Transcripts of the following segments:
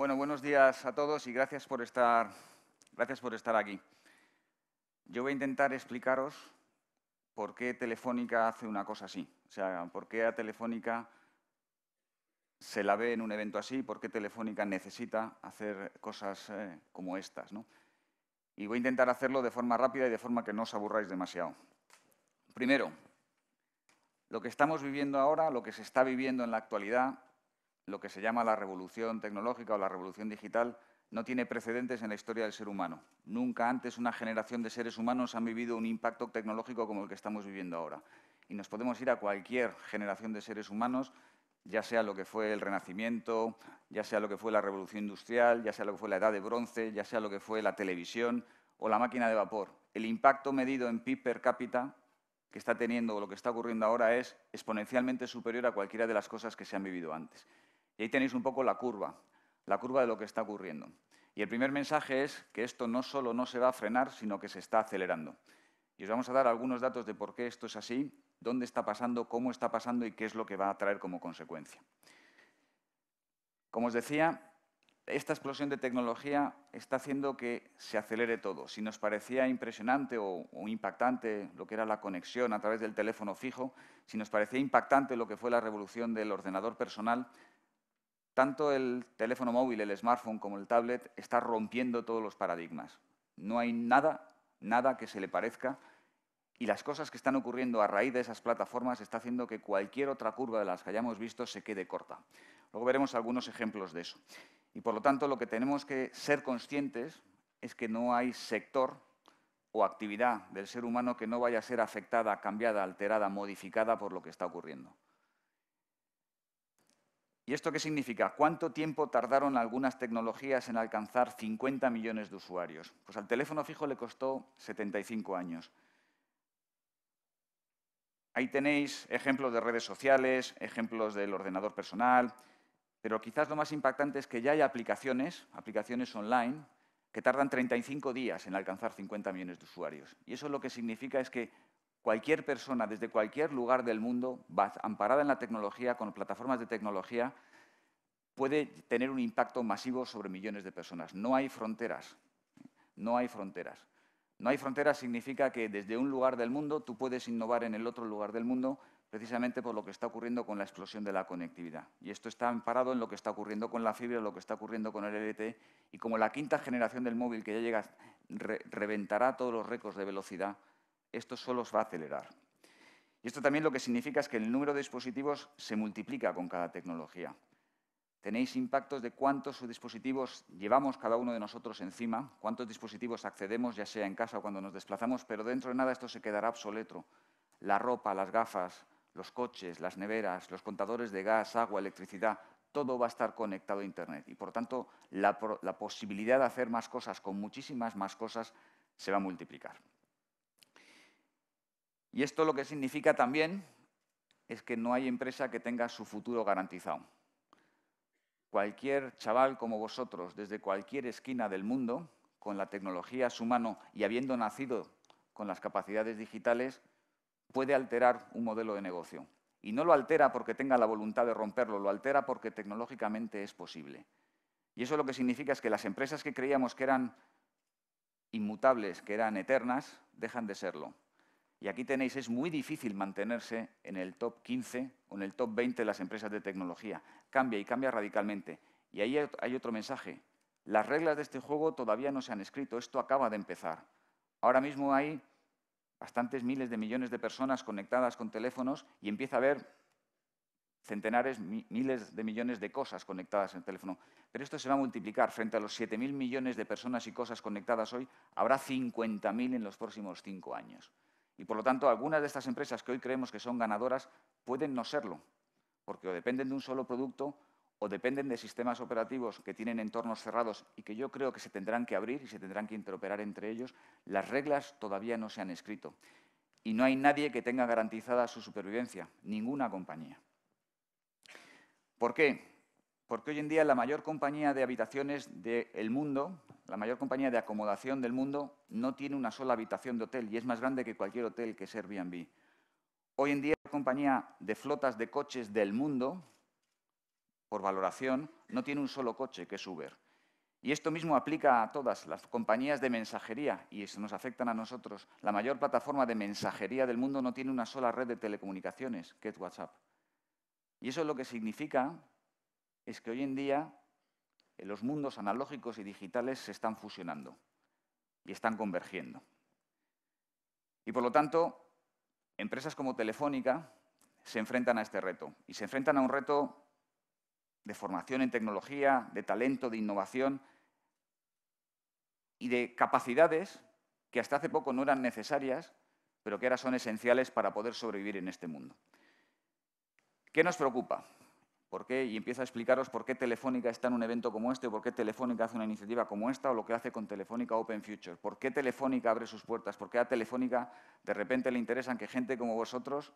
Bueno, buenos días a todos y gracias por estar, gracias por estar aquí. Yo voy a intentar explicaros por qué Telefónica hace una cosa así. O sea, por qué a Telefónica se la ve en un evento así, por qué Telefónica necesita hacer cosas eh, como estas. ¿no? Y voy a intentar hacerlo de forma rápida y de forma que no os aburráis demasiado. Primero, lo que estamos viviendo ahora, lo que se está viviendo en la actualidad, lo que se llama la revolución tecnológica o la revolución digital, no tiene precedentes en la historia del ser humano. Nunca antes una generación de seres humanos han vivido un impacto tecnológico como el que estamos viviendo ahora. Y nos podemos ir a cualquier generación de seres humanos, ya sea lo que fue el Renacimiento, ya sea lo que fue la Revolución Industrial, ya sea lo que fue la Edad de Bronce, ya sea lo que fue la televisión o la máquina de vapor. El impacto medido en PIB per cápita que está teniendo o lo que está ocurriendo ahora es exponencialmente superior a cualquiera de las cosas que se han vivido antes. Y ahí tenéis un poco la curva, la curva de lo que está ocurriendo. Y el primer mensaje es que esto no solo no se va a frenar, sino que se está acelerando. Y os vamos a dar algunos datos de por qué esto es así, dónde está pasando, cómo está pasando y qué es lo que va a traer como consecuencia. Como os decía, esta explosión de tecnología está haciendo que se acelere todo. Si nos parecía impresionante o, impactante lo que era la conexión a través del teléfono fijo, si nos parecía impactante lo que fue la revolución del ordenador personal, tanto el teléfono móvil, el smartphone como el tablet está rompiendo todos los paradigmas. No hay nada, nada que se le parezca y las cosas que están ocurriendo a raíz de esas plataformas está haciendo que cualquier otra curva de las que hayamos visto se quede corta. Luego veremos algunos ejemplos de eso. Y por lo tanto, lo que tenemos que ser conscientes es que no hay sector o actividad del ser humano que no vaya a ser afectada, cambiada, alterada, modificada por lo que está ocurriendo. ¿Y esto qué significa? ¿Cuánto tiempo tardaron algunas tecnologías en alcanzar 50 millones de usuarios? Pues al teléfono fijo le costó 75 años. Ahí tenéis ejemplos de redes sociales, ejemplos del ordenador personal, pero quizás lo más impactante es que ya hay aplicaciones, aplicaciones online, que tardan 35 días en alcanzar 50 millones de usuarios. Y eso lo que significa es que cualquier persona desde cualquier lugar del mundo, amparada en la tecnología, con plataformas de tecnología, puede tener un impacto masivo sobre millones de personas. No hay fronteras. No hay fronteras. No hay fronteras significa que desde un lugar del mundo tú puedes innovar en el otro lugar del mundo precisamente por lo que está ocurriendo con la explosión de la conectividad. Y esto está amparado en lo que está ocurriendo con la fibra, lo que está ocurriendo con el LTE, y como la quinta generación del móvil que ya llega reventará todos los récords de velocidad, esto solo os va a acelerar. Y esto también lo que significa es que el número de dispositivos se multiplica con cada tecnología. Tenéis impactos de cuántos dispositivos llevamos cada uno de nosotros encima, cuántos dispositivos accedemos, ya sea en casa o cuando nos desplazamos, pero dentro de nada esto se quedará obsoleto. La ropa, las gafas, los coches, las neveras, los contadores de gas, agua, electricidad, todo va a estar conectado a Internet. Y por tanto, la, la posibilidad de hacer más cosas con muchísimas más cosas se va a multiplicar. Y esto lo que significa también es que no hay empresa que tenga su futuro garantizado. Cualquier chaval como vosotros, desde cualquier esquina del mundo, con la tecnología a su mano y habiendo nacido con las capacidades digitales, puede alterar un modelo de negocio. Y no lo altera porque tenga la voluntad de romperlo, lo altera porque tecnológicamente es posible. Y eso lo que significa es que las empresas que creíamos que eran inmutables, que eran eternas, dejan de serlo. Y aquí tenéis, es muy difícil mantenerse en el top 15 o en el top 20 de las empresas de tecnología. Cambia y cambia radicalmente. Y ahí hay otro mensaje. Las reglas de este juego todavía no se han escrito, esto acaba de empezar. Ahora mismo hay bastantes miles de millones de personas conectadas con teléfonos y empieza a haber centenares, miles de millones de cosas conectadas en el teléfono. Pero esto se va a multiplicar. Frente a los 7.000 millones de personas y cosas conectadas hoy, habrá 50.000 en los próximos cinco años. Y por lo tanto, algunas de estas empresas que hoy creemos que son ganadoras pueden no serlo, porque o dependen de un solo producto o dependen de sistemas operativos que tienen entornos cerrados y que yo creo que se tendrán que abrir y se tendrán que interoperar entre ellos, las reglas todavía no se han escrito. Y no hay nadie que tenga garantizada su supervivencia, ninguna compañía. ¿Por qué? Porque hoy en día la mayor compañía de habitaciones del mundo la mayor compañía de acomodación del mundo no tiene una sola habitación de hotel y es más grande que cualquier hotel que es Airbnb. Hoy en día la compañía de flotas de coches del mundo por valoración, no tiene un solo coche, que es Uber. Y esto mismo aplica a todas las compañías de mensajería, y eso nos afecta a nosotros. La mayor plataforma de mensajería del mundo no tiene una sola red de telecomunicaciones, que es WhatsApp. Y eso lo que significa es que hoy en día los mundos analógicos y digitales se están fusionando y están convergiendo. Y por lo tanto, empresas como Telefónica se enfrentan a este reto. Y se enfrentan a un reto de formación en tecnología, de talento, de innovación y de capacidades que hasta hace poco no eran necesarias, pero que ahora son esenciales para poder sobrevivir en este mundo. ¿Qué nos preocupa? ¿Por qué? Y empiezo a explicaros por qué Telefónica está en un evento como este, por qué Telefónica hace una iniciativa como esta o lo que hace con Telefónica Open Future. ¿Por qué Telefónica abre sus puertas? ¿Por qué a Telefónica de repente le interesan que gente como vosotros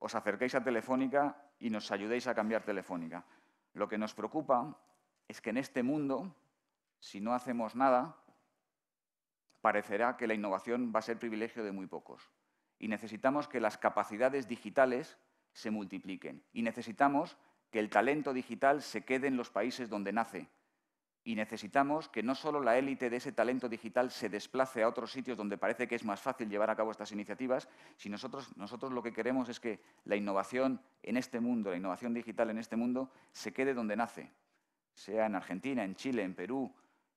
os acerquéis a Telefónica y nos ayudéis a cambiar Telefónica? Lo que nos preocupa es que en este mundo, si no hacemos nada, parecerá que la innovación va a ser privilegio de muy pocos. Y necesitamos que las capacidades digitales se multipliquen. Y necesitamos que el talento digital se quede en los países donde nace. Y necesitamos que no solo la élite de ese talento digital se desplace a otros sitios donde parece que es más fácil llevar a cabo estas iniciativas, sino nosotros, nosotros lo que queremos es que la innovación en este mundo, la innovación digital en este mundo, se quede donde nace, sea en Argentina, en Chile, en Perú,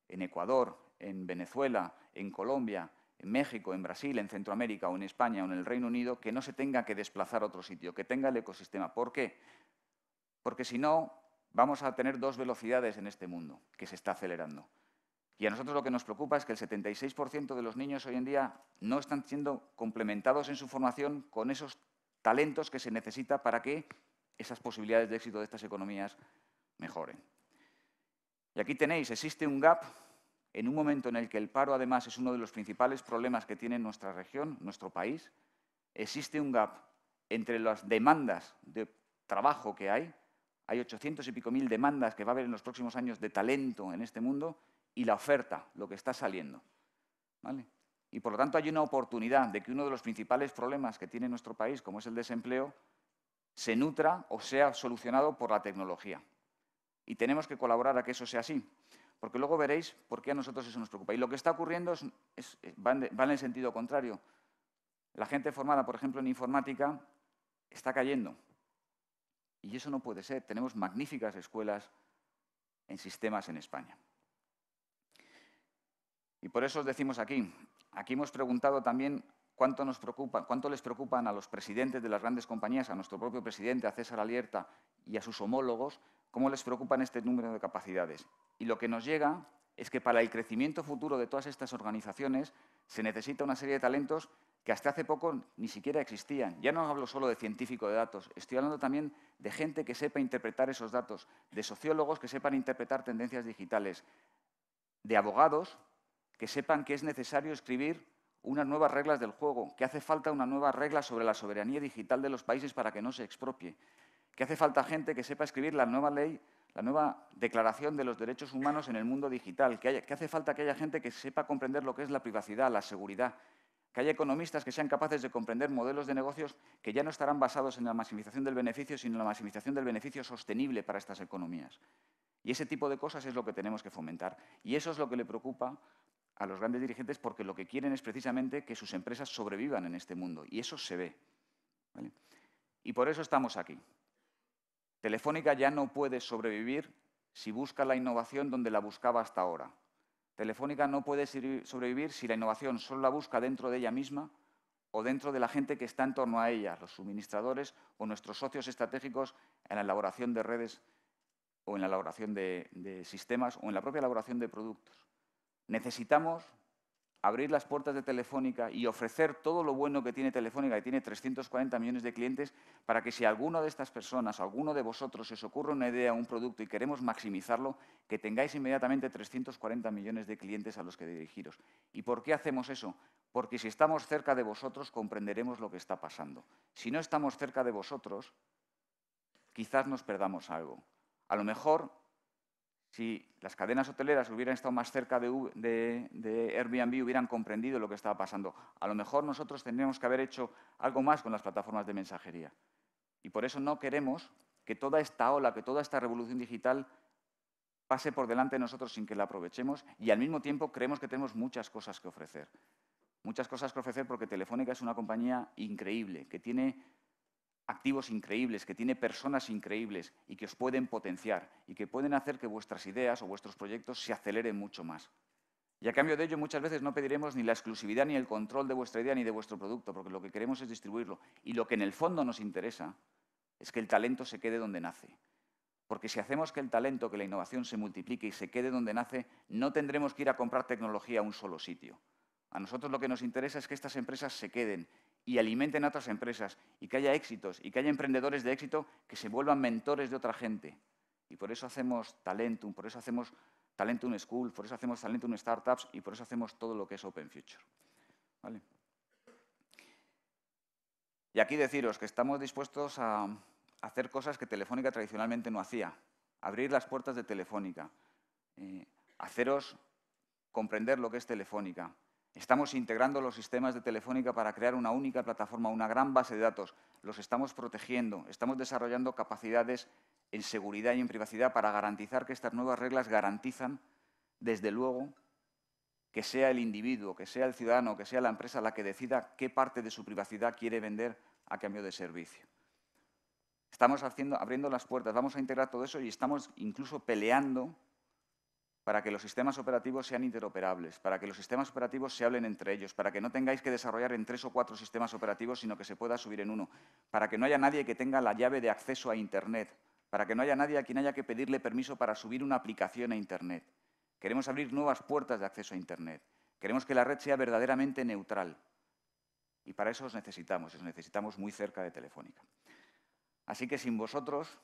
en Ecuador, en Venezuela, en Colombia, en México, en Brasil, en Centroamérica o en España o en el Reino Unido, que no se tenga que desplazar a otro sitio, que tenga el ecosistema. ¿Por qué? Porque si no, vamos a tener dos velocidades en este mundo que se está acelerando. Y a nosotros lo que nos preocupa es que el 76% de los niños hoy en día no están siendo complementados en su formación con esos talentos que se necesita para que esas posibilidades de éxito de estas economías mejoren. Y aquí tenéis, existe un gap en un momento en el que el paro además es uno de los principales problemas que tiene nuestra región, nuestro país, existe un gap entre las demandas de trabajo que hay hay 800 y pico mil demandas que va a haber en los próximos años de talento en este mundo y la oferta, lo que está saliendo. Y por lo tanto hay una oportunidad de que uno de los principales problemas que tiene nuestro país, como es el desempleo, se nutra o sea solucionado por la tecnología. Y tenemos que colaborar a que eso sea así, porque luego veréis por qué a nosotros eso nos preocupa. Y lo que está ocurriendo va en el sentido contrario. La gente formada, por ejemplo, en informática, está cayendo. Y eso no puede ser. Tenemos magníficas escuelas en sistemas en España. Y por eso os decimos aquí, aquí hemos preguntado también cuánto, cuánto les preocupan a los presidentes de las grandes compañías, a nuestro propio presidente, a César Alierta y a sus homólogos, cómo les preocupan este número de capacidades. Y lo que nos llega es que para el crecimiento futuro de todas estas organizaciones se necesita una serie de talentos que hasta hace poco ni siquiera existían. Ya no hablo solo de científico de datos, estoy hablando también de gente que sepa interpretar esos datos, de sociólogos que sepan interpretar tendencias digitales, de abogados que sepan que es necesario escribir unas nuevas reglas del juego, que hace falta una nueva regla sobre la soberanía digital de los países para que no se expropie, que hace falta gente que sepa escribir la nueva ley, la nueva declaración de los derechos humanos en el mundo digital, que, que hace falta que haya gente que sepa comprender lo que es la privacidad, la seguridad, que haya economistas que sean capaces de comprender modelos de negocios que ya no estarán basados en la maximización del beneficio, sino en la maximización del beneficio sostenible para estas economías. Y ese tipo de cosas es lo que tenemos que fomentar. Y eso es lo que le preocupa a los grandes dirigentes porque lo que quieren es precisamente que sus empresas sobrevivan en este mundo. Y eso se ve. Y por eso estamos aquí. Telefónica ya no puede sobrevivir si busca la innovación donde la buscaba hasta ahora. Telefónica no puede sobrevivir si la innovación solo la busca dentro de ella misma o dentro de la gente que está en torno a ella, los suministradores o nuestros socios estratégicos en la elaboración de redes o en la elaboración de, sistemas o en la propia elaboración de productos. Necesitamos abrir las puertas de Telefónica y ofrecer todo lo bueno que tiene Telefónica, que tiene 340 millones de clientes, para que si alguno de estas personas, alguno de vosotros, os ocurre una idea, un producto y queremos maximizarlo, que tengáis inmediatamente 340 millones de clientes a los que dirigiros. ¿Y por qué hacemos eso? Porque si estamos cerca de vosotros, comprenderemos lo que está pasando. Si no estamos cerca de vosotros, quizás nos perdamos algo. A lo mejor si las cadenas hoteleras hubieran estado más cerca de, Airbnb, hubieran comprendido lo que estaba pasando. A lo mejor nosotros tendríamos que haber hecho algo más con las plataformas de mensajería. Y por eso no queremos que toda esta ola, que toda esta revolución digital pase por delante de nosotros sin que la aprovechemos y al mismo tiempo creemos que tenemos muchas cosas que ofrecer. Muchas cosas que ofrecer porque Telefónica es una compañía increíble, que tiene activos increíbles, que tiene personas increíbles y que os pueden potenciar y que pueden hacer que vuestras ideas o vuestros proyectos se aceleren mucho más. Y a cambio de ello muchas veces no pediremos ni la exclusividad ni el control de vuestra idea ni de vuestro producto, porque lo que queremos es distribuirlo. Y lo que en el fondo nos interesa es que el talento se quede donde nace. Porque si hacemos que el talento, que la innovación se multiplique y se quede donde nace, no tendremos que ir a comprar tecnología a un solo sitio. A nosotros lo que nos interesa es que estas empresas se queden y alimenten a otras empresas y que haya éxitos y que haya emprendedores de éxito que se vuelvan mentores de otra gente. Y por eso hacemos Talentum, por eso hacemos Talentum School, por eso hacemos Talentum Startups y por eso hacemos todo lo que es Open Future. Y aquí deciros que estamos dispuestos a hacer cosas que Telefónica tradicionalmente no hacía. Abrir las puertas de Telefónica, eh, haceros comprender lo que es Telefónica. Estamos integrando los sistemas de Telefónica para crear una única plataforma, una gran base de datos. Los estamos protegiendo, estamos desarrollando capacidades en seguridad y en privacidad para garantizar que estas nuevas reglas garantizan, desde luego, que sea el individuo, que sea el ciudadano, que sea la empresa la que decida qué parte de su privacidad quiere vender a cambio de servicio. Estamos abriendo las puertas, vamos a integrar todo eso y estamos incluso peleando para que los sistemas operativos sean interoperables, para que los sistemas operativos se hablen entre ellos, para que no tengáis que desarrollar en tres o cuatro sistemas operativos, sino que se pueda subir en uno, para que no haya nadie que tenga la llave de acceso a Internet, para que no haya nadie a quien haya que pedirle permiso para subir una aplicación a Internet. Queremos abrir nuevas puertas de acceso a Internet. Queremos que la red sea verdaderamente neutral. Y para eso os necesitamos, os necesitamos muy cerca de Telefónica. Así que sin vosotros,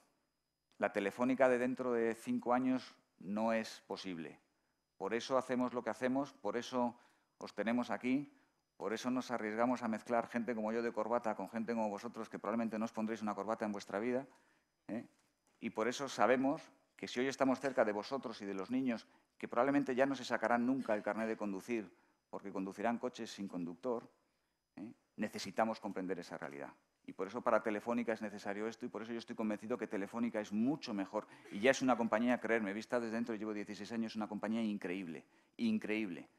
la Telefónica de dentro de cinco años no es posible. Por eso hacemos lo que hacemos, por eso os tenemos aquí, por eso nos arriesgamos a mezclar gente como yo de corbata con gente como vosotros que probablemente no os pondréis una corbata en vuestra vida. ¿eh? Y por eso sabemos que si hoy estamos cerca de vosotros y de los niños, que probablemente ya no se sacarán nunca el carnet de conducir, porque conducirán coches sin conductor, ¿eh? necesitamos comprender esa realidad. Y por eso para Telefónica es necesario esto y por eso yo estoy convencido que Telefónica es mucho mejor. Y ya es una compañía, creerme, he visto desde dentro, llevo 16 años, una compañía increíble, increíble,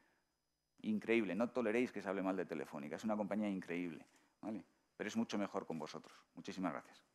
increíble. No toleréis que se hable mal de Telefónica, es una compañía increíble, ¿vale? Pero es mucho mejor con vosotros. Muchísimas gracias.